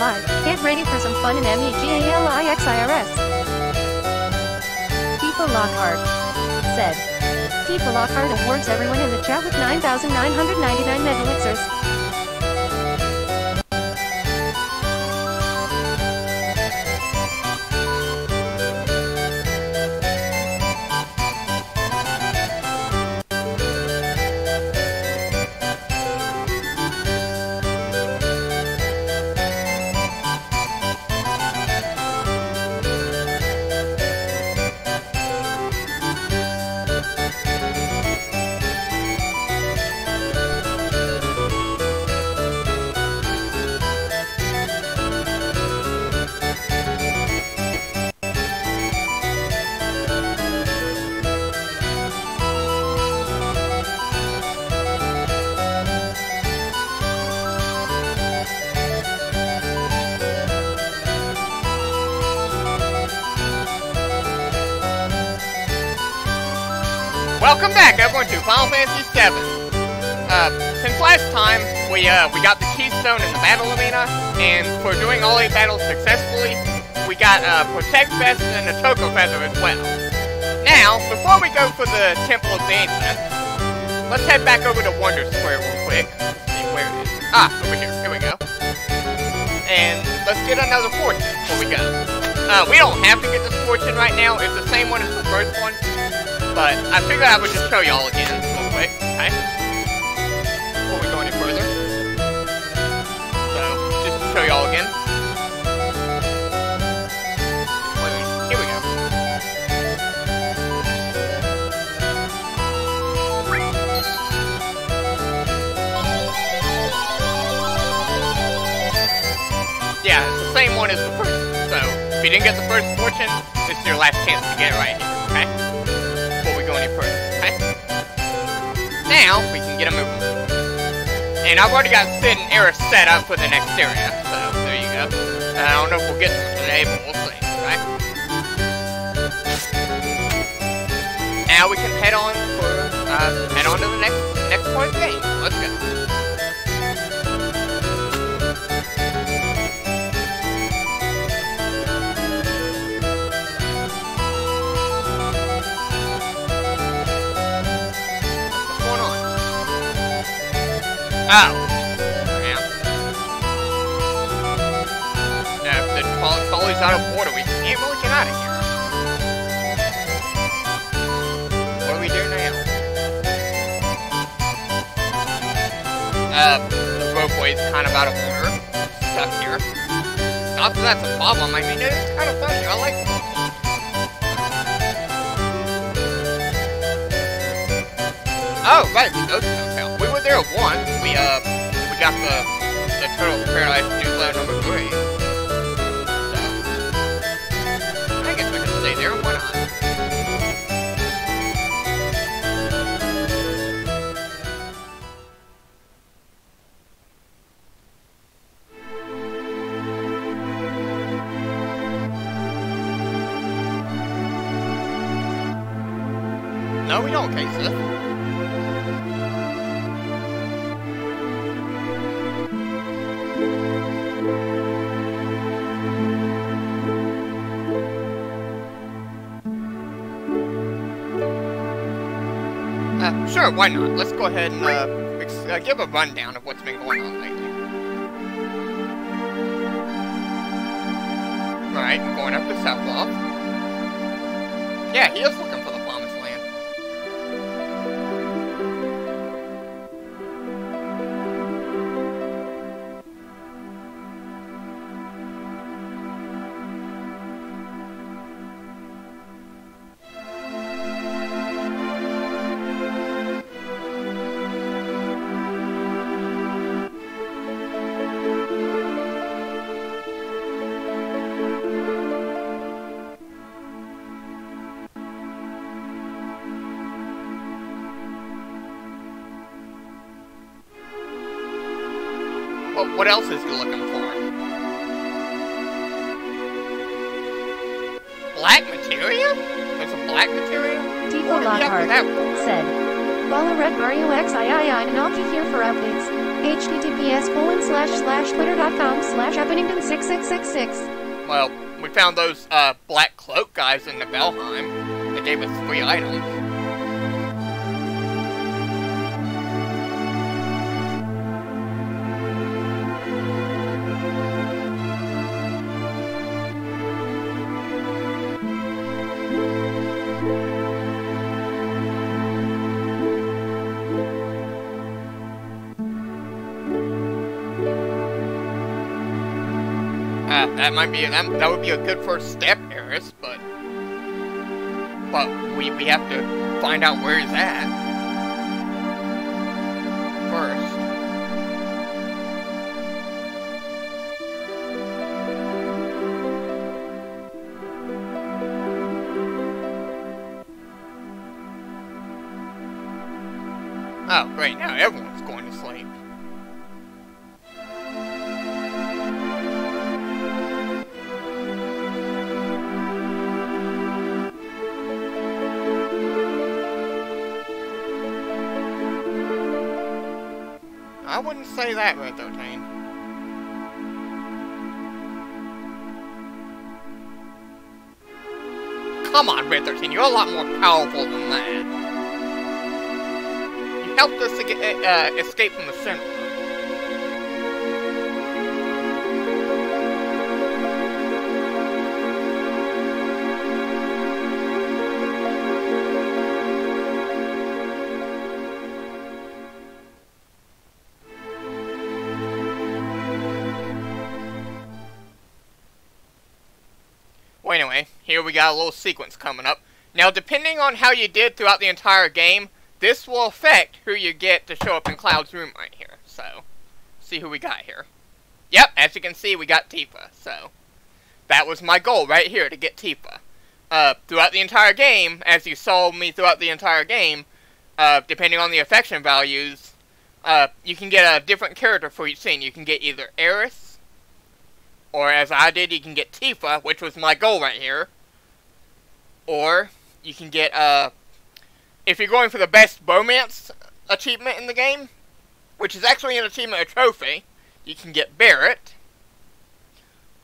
Get ready for some fun in M-E-G-A-L-I-X-I-R-S. Tifa Lockhart said. Tifa Lockhart awards everyone in the chat with 9,999 megalixirs. Fantasy VII. Uh, since last time, we, uh, we got the Keystone in the battle arena, and for doing all eight battles successfully, we got, uh, Protect Vest and a Choco Feather as well. Now, before we go for the Temple of the let's head back over to Wonder Square real quick. See where it is. Ah, over here. Here we go. And let's get another fortune before we go. Uh, we don't have to get this fortune right now. It's the same one as the first one. But I figured I would just show y'all again okay? Before we go any further. So, just to show y'all again. Here we go. Yeah, it's the same one as the first. So, if you didn't get the first fortune, is your last chance to get it right here, okay? Now, we can get a moving. And I've already got Cid and Aeris set up for the next area, so there you go. I don't know if we'll get to today, but we'll see, right? Now we can head on for, uh, head on to the next, next part of the game. Let's Oh. Yeah. No, if the troll- trolley's out of order, we can't really get out of here. What do we do now? Uh, the roadway's kind of out of order. Stuck here. Not that that's a problem, I mean, it's kind of funny. I like. Oh, right, the Ghost Hotel. We were there once. We, uh, we got the, the Turtle Paradise newsletter number three. So, I guess we can stay there, why not? No, we don't, Casey. Sure, why not? Let's go ahead and, uh, uh, give a rundown of what's been going on lately. Right, going up to Southloft. Yeah, he is What, else is he looking for? Black Materia? There's a black materia? Are Lockhart said. Follow Red Mario XIII and I'll be here for updates. https colon slash slash twitter.com slash uppennington6666. Well, we found those uh, black cloak guys in the Belheim. They gave us free items. That might be that, that would be a good first step, Aeris, but but we we have to find out where he's at that, Red 13. Come on, Red 13, you're a lot more powerful than that. You helped us to get, uh, escape from the center. Here we got a little sequence coming up. Now, depending on how you did throughout the entire game, this will affect who you get to show up in Cloud's room right here. So, see who we got here. Yep, as you can see, we got Tifa. So, that was my goal right here, to get Tifa. Uh, throughout the entire game, as you saw me throughout the entire game, uh, depending on the affection values, uh, you can get a different character for each scene. You can get either Aeris, or as I did, you can get Tifa, which was my goal right here. Or, you can get, uh, if you're going for the best romance achievement in the game, which is actually an achievement, a trophy, you can get Barret.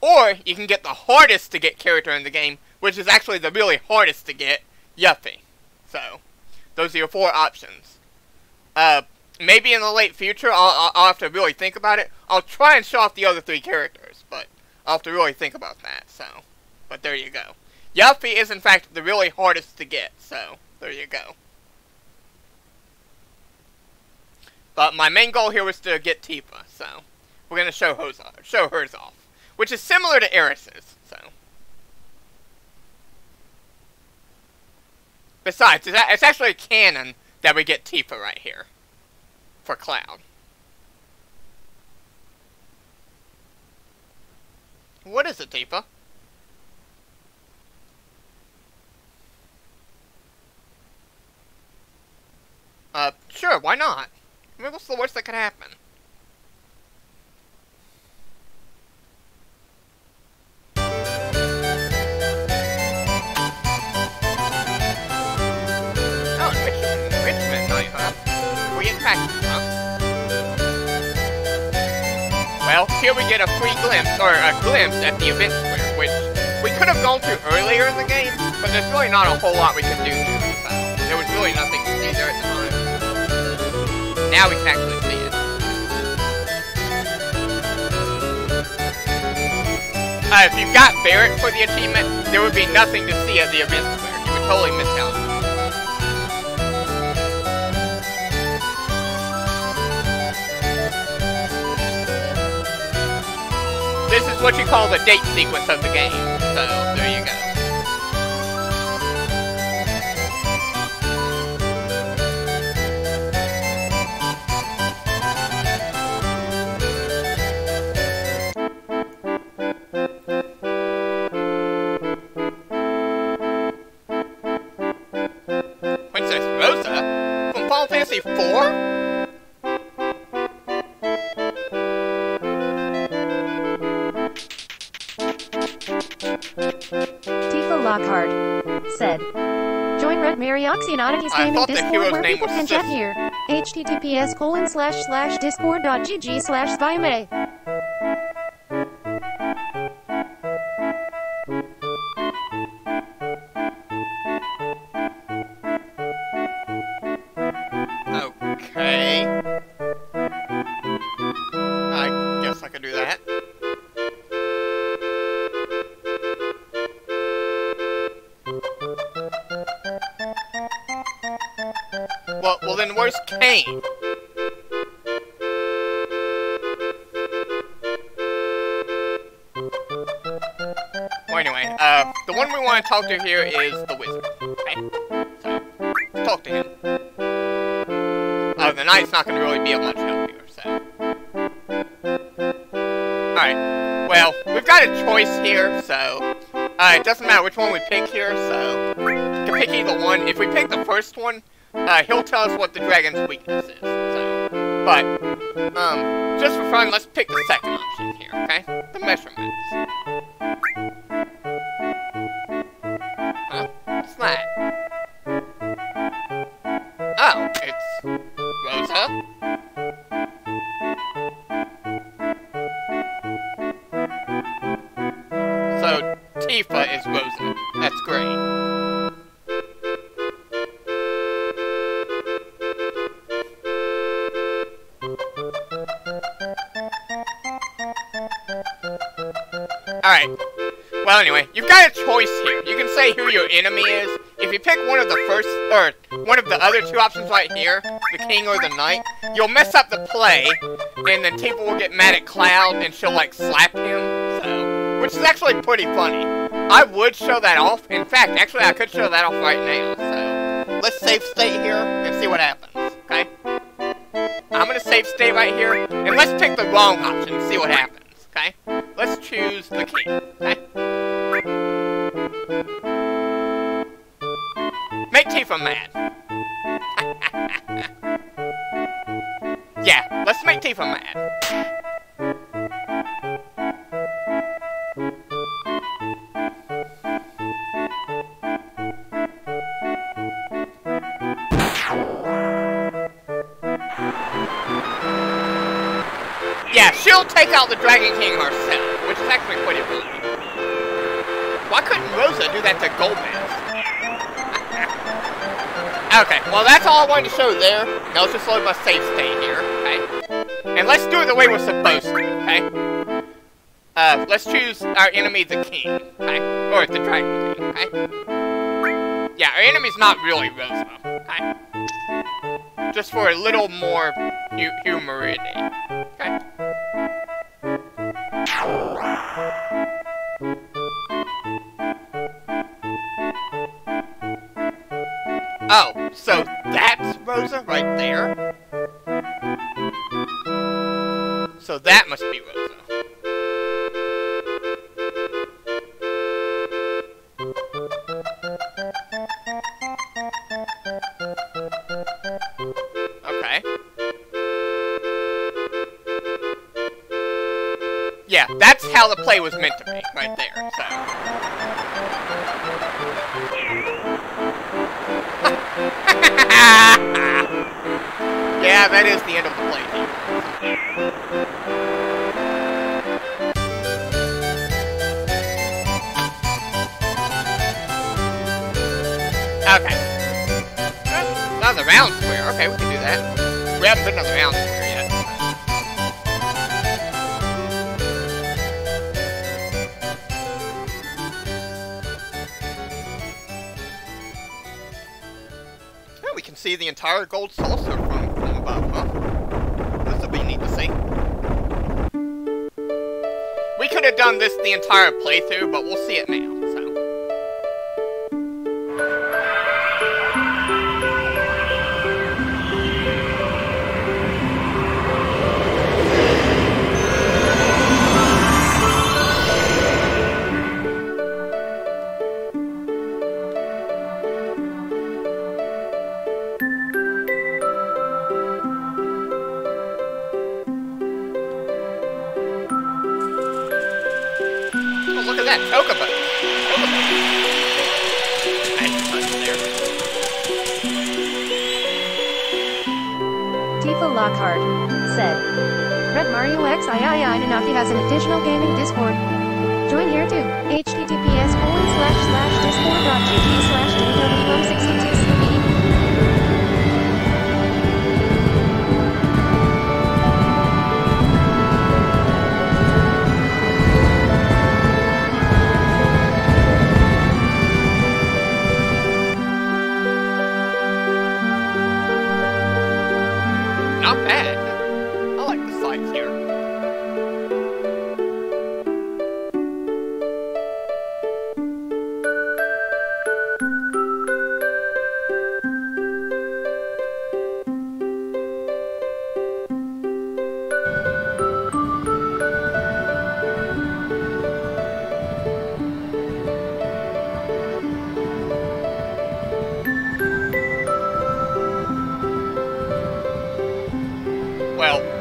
Or, you can get the hardest to get character in the game, which is actually the really hardest to get, Yuffie. So, those are your four options. Uh, maybe in the late future, I'll, I'll have to really think about it. I'll try and show off the other three characters, but I'll have to really think about that, so. But there you go. Yuffie is, in fact, the really hardest to get, so there you go. But my main goal here was to get Tifa, so we're going to show show hers off. Which is similar to Aeris's, so. Besides, it's actually canon that we get Tifa right here. For Cloud. What is it, Tifa? Uh, sure, why not? I mean, what's the worst that could happen? Oh? We practice, huh? Well, here we get a free glimpse, or a glimpse at the event square, which we could have gone to earlier in the game, but there's really not a whole lot we can do here, so there was really nothing to see there at the time. Now we can actually see it. Uh, if you got Barret for the achievement, there would be nothing to see at the event square. You would totally miss out. This is what you call the date sequence of the game. So, Marioxyanotities I gaming thought Discord where people can chat here. https colon slash slash discord.gg slash spymay. Kane? Well, anyway, uh, the one we want to talk to here is the wizard. Okay? So, talk to him. Uh, the knight's not going to really be of much help here, so. Alright. Well, we've got a choice here, so. Uh, it doesn't matter which one we pick here, so. We can pick either one. If we pick the first one, uh, he'll tell us what the dragon's weakness is, so. But, um, just for fun, let's pick the second option here, okay? The measurements. That? Oh, it's Rosa? So, Tifa is Rosa. Alright. Well, anyway, you've got a choice here. You can say who your enemy is. If you pick one of the first, or one of the other two options right here, the king or the knight, you'll mess up the play, and then people will get mad at Cloud, and she'll, like, slap him, so... Which is actually pretty funny. I would show that off. In fact, actually, I could show that off right now, so... Let's save state here, and see what happens, okay? I'm gonna save state right here, and let's pick the wrong option and see what happens, okay? Let's choose the king. Make Tifa mad. yeah, let's make Tifa mad. Yeah, she'll take out the Dragon King herself, Why couldn't Rosa do that to Gomez? okay, well that's all I wanted to show there. Now let's just load my save state here, okay? And let's do it the way we're supposed to, okay? Uh, let's choose our enemy, the king, okay? Or the dragon king, okay? Yeah, our enemy's not really Rosa, okay? Just for a little more hu humority, okay? Oh, so that's Rosa right there? Right there, so. yeah, that is the end of the play. Okay. Another round square. Okay, we can do that. Been another round square see the entire gold saucer from, from above, huh? This will be neat to see. We could have done this the entire playthrough, but we'll see it now,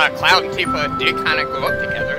uh, Cloud and Tifa did kind of grow up together,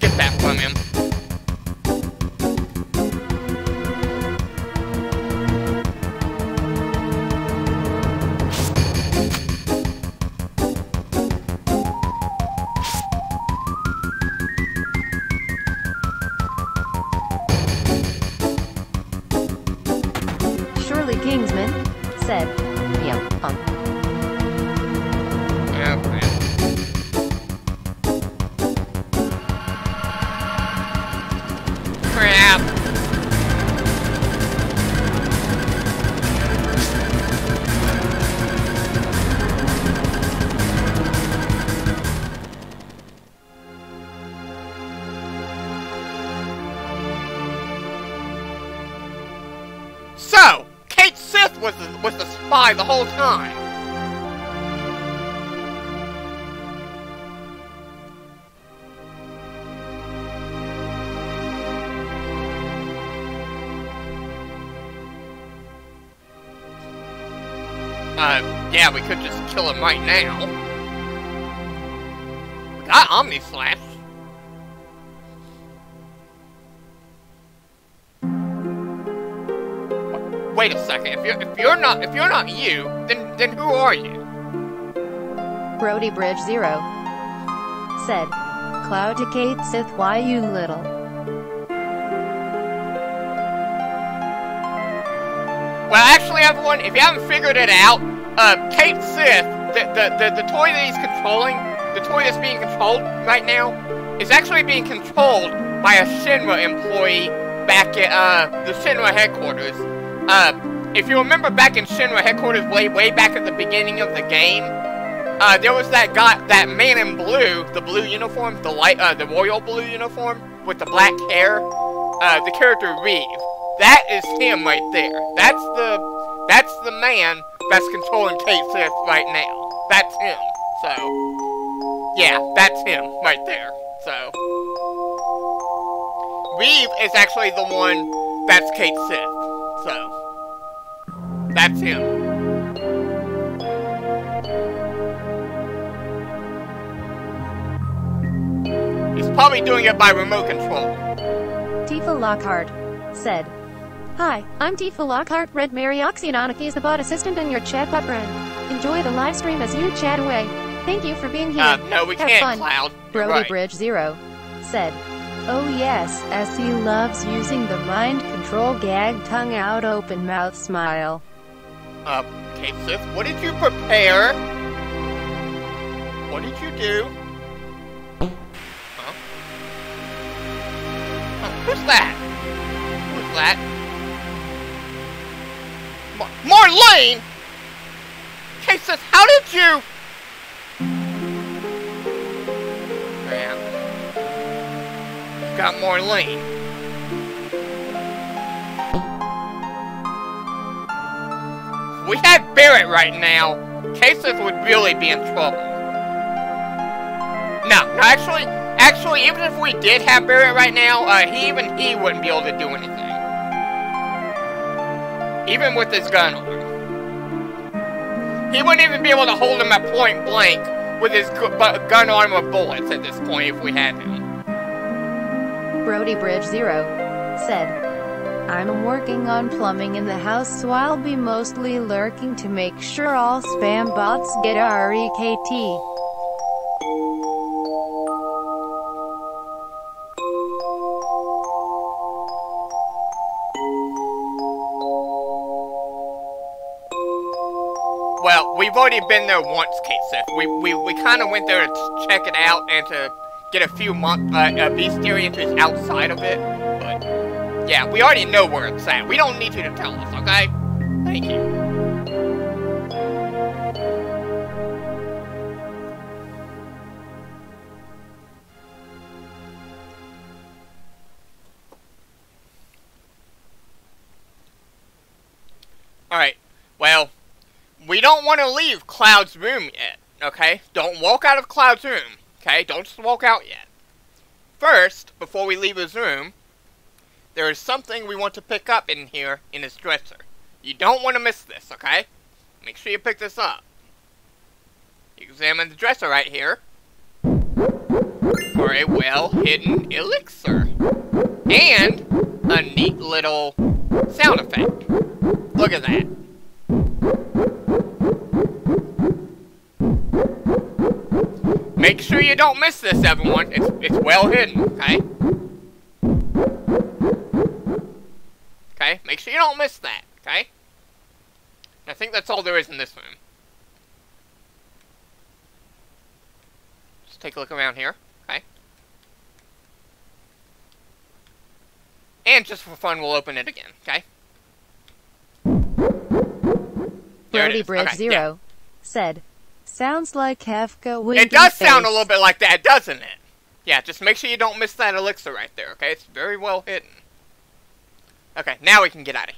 get that from him. Spy the whole time. Uh, yeah, we could just kill him right now. We got Omni Slash. Wait a second. If you're if you're not if you're not you, then then who are you? Brody Bridge Zero said, Cloud to Cait Sith, why you little? Well, actually, everyone, if you haven't figured it out, uh, Cait Sith, the, the, the, the toy that he's controlling, the toy that's being controlled right now, is actually being controlled by a Shinra employee back at, uh, the Shinra headquarters. Uh, if you remember back in Shinra headquarters way, way back at the beginning of the game, uh, there was that guy, that man in blue, the blue uniform, the light, uh, the royal blue uniform, with the black hair, uh, the character Reeve. That is him right there. That's the, that's the man that's controlling Cait Sith right now. That's him. So, yeah, that's him right there. So, Reeve is actually the one that's Cait Sith. So, that's him. He's probably doing it by remote control. Tifa Lockhart said, Hi, I'm Tifa Lockhart, Red Mary Oxyanonic is the bot assistant and your chatbot friend. Enjoy the live stream as you chat away. Thank you for being here. Uh, no, we Have can't, fun. Cloud. Brody right. Bridge Zero said, Oh yes, SE loves using the mind control gag tongue out open mouth smile. Uh, okay, sis, what did you prepare? What did you do? Huh? Who's that? Who's that? Mar Marlene! Okay, sis, how did you? Man. Got Marlene. We had Barret right now, Cases would really be in trouble. No, no, actually, actually, even if we did have Barret right now, uh, he, even he wouldn't be able to do anything. Even with his gun on. He wouldn't even be able to hold him at point blank with his gun arm of bullets at this point if we had him. Brody Bridge Zero said, I'm working on plumbing in the house so I'll be mostly lurking to make sure all spam bots get REKT. Well, we've already been there once, Cait Sith. We, we, we kind of went there to check it out and to get a few mon- uh, uh, bestiary outside of it. Yeah, we already know where it's at. We don't need you to tell us, okay? Thank you. Alright, well, we don't want to leave Cloud's room yet, okay? Don't walk out of Cloud's room, okay? Don't just walk out yet. First, before we leave his room, there is something we want to pick up in here in his dresser. You don't want to miss this, okay? Make sure you pick this up. Examine the dresser right here for a well-hidden elixir. And a neat little sound effect. Look at that. Make sure you don't miss this, everyone. It's, it's well hidden, okay? Make sure you don't miss that, okay? I think that's all there is in this room. Just take a look around here, okay? And just for fun, we'll open it again, okay? Brody. Bridge Okay, Zero yeah. said, Sounds like Kafka winky It does sound a little bit like that, doesn't it? Yeah, just make sure you don't miss that elixir right there, okay? It's very well hidden. Okay, now we can get out of here.